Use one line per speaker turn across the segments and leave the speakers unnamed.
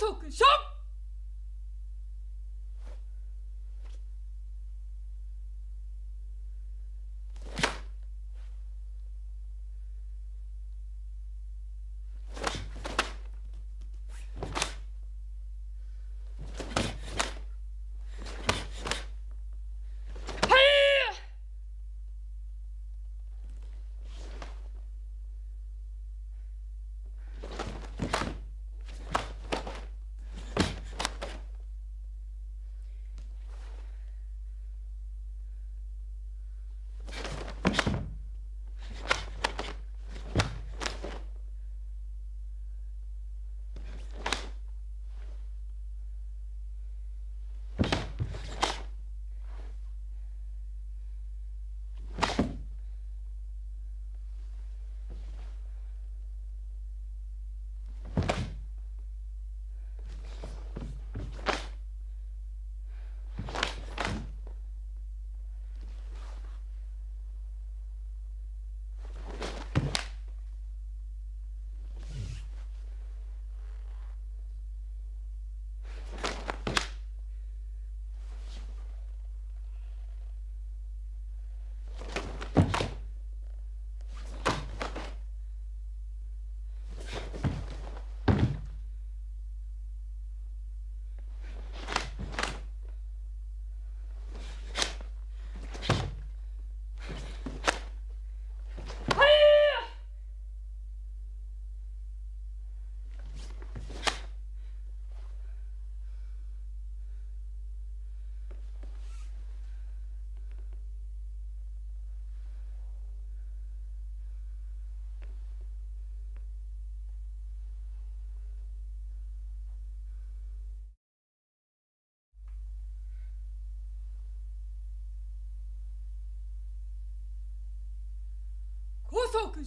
足食ショック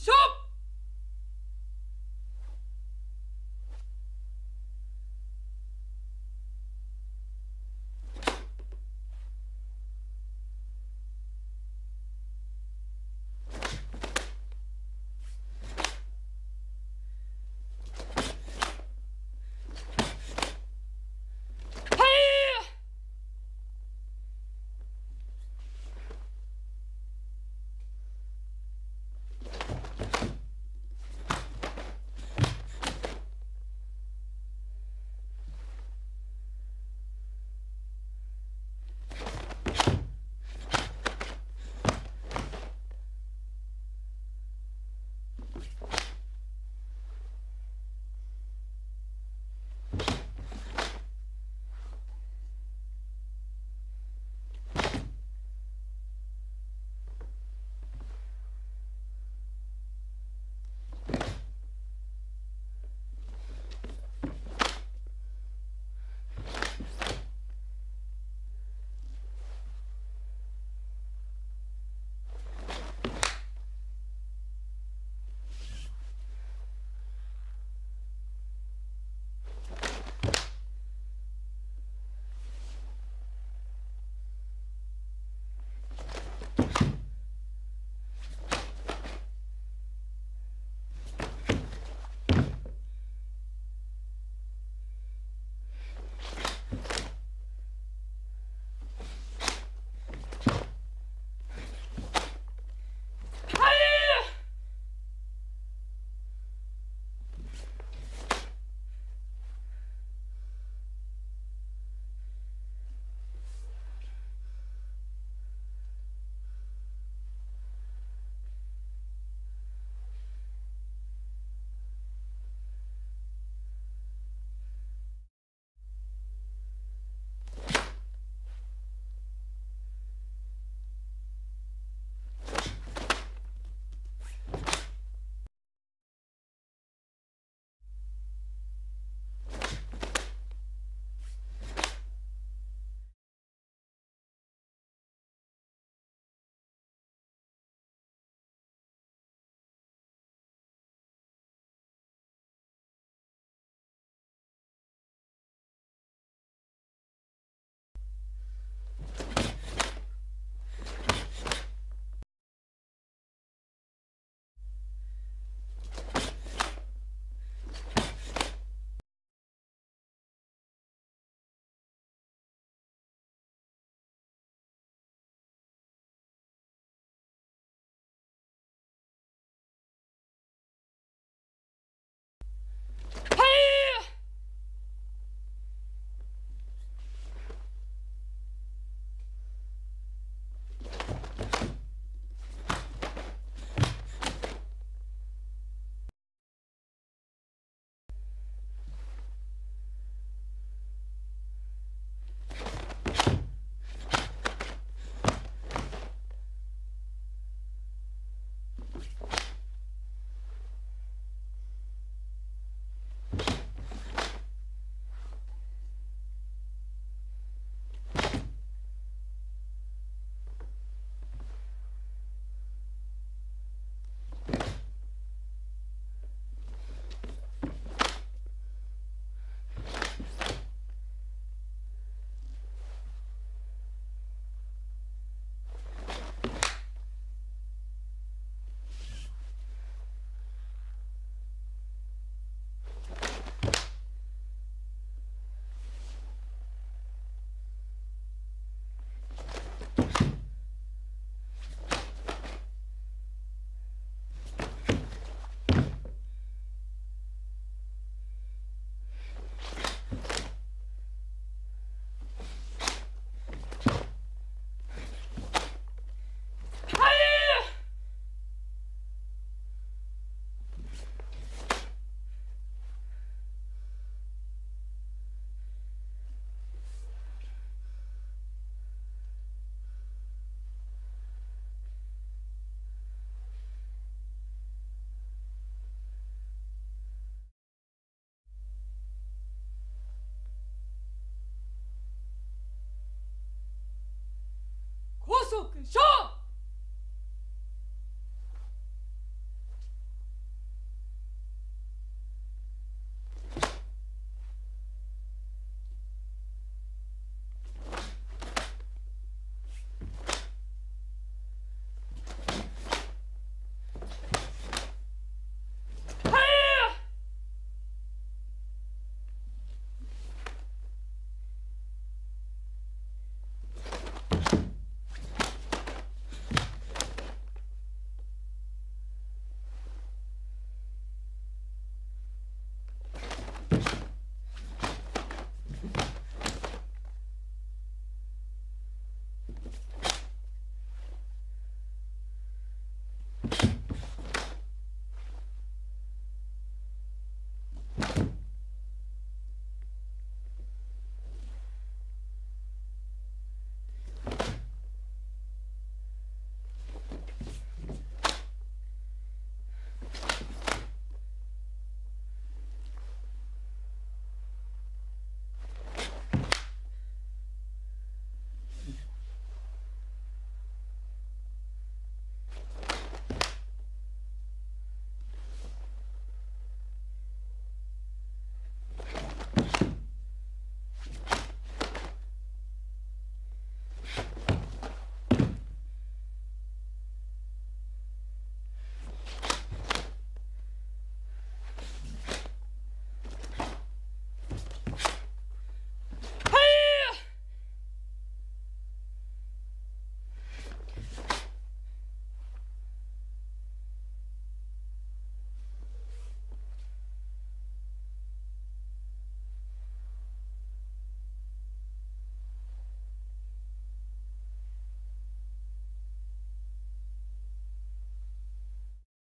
show